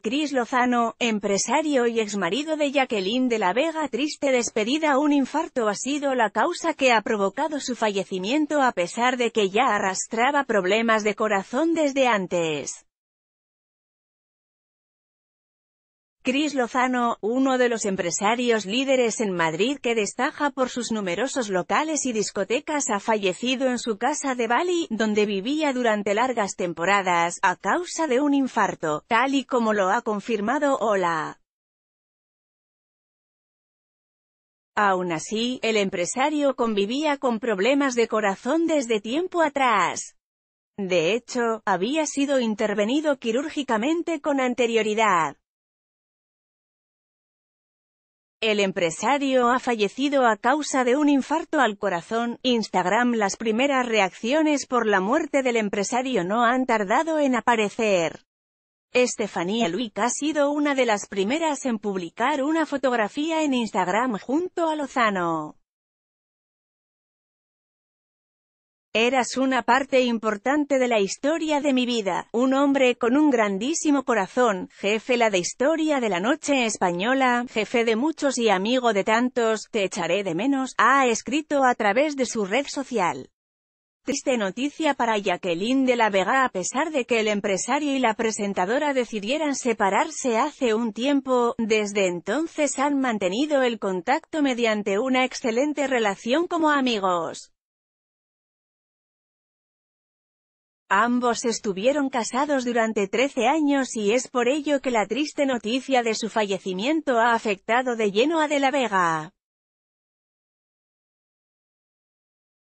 Cris Lozano, empresario y exmarido de Jacqueline de la Vega triste despedida un infarto ha sido la causa que ha provocado su fallecimiento a pesar de que ya arrastraba problemas de corazón desde antes. Cris Lozano, uno de los empresarios líderes en Madrid que destaca por sus numerosos locales y discotecas ha fallecido en su casa de Bali, donde vivía durante largas temporadas, a causa de un infarto, tal y como lo ha confirmado Hola. Aún así, el empresario convivía con problemas de corazón desde tiempo atrás. De hecho, había sido intervenido quirúrgicamente con anterioridad. El empresario ha fallecido a causa de un infarto al corazón. Instagram Las primeras reacciones por la muerte del empresario no han tardado en aparecer. Estefanía Luic ha sido una de las primeras en publicar una fotografía en Instagram junto a Lozano. Eras una parte importante de la historia de mi vida, un hombre con un grandísimo corazón, jefe la de historia de la noche española, jefe de muchos y amigo de tantos, te echaré de menos, ha escrito a través de su red social. Triste noticia para Jacqueline de la Vega a pesar de que el empresario y la presentadora decidieran separarse hace un tiempo, desde entonces han mantenido el contacto mediante una excelente relación como amigos. Ambos estuvieron casados durante 13 años y es por ello que la triste noticia de su fallecimiento ha afectado de lleno a De la Vega.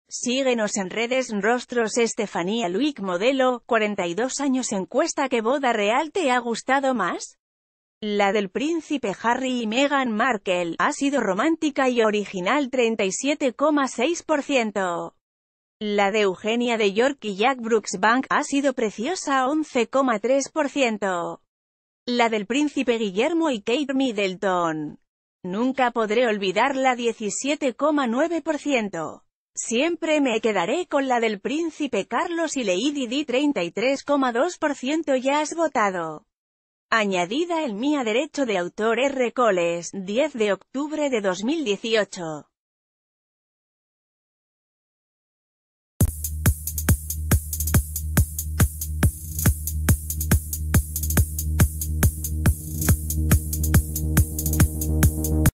Síguenos en redes Rostros Estefanía Luic Modelo, 42 años encuesta ¿Qué boda real te ha gustado más? La del príncipe Harry y Meghan Markle, ha sido romántica y original 37,6%. La de Eugenia de York y Jack Brooks Bank ha sido preciosa 11,3%. La del príncipe Guillermo y Kate Middleton. Nunca podré olvidarla 17,9%. Siempre me quedaré con la del príncipe Carlos y Lady Di 33,2% ya has votado. Añadida el Mía Derecho de Autor R. Coles, 10 de octubre de 2018.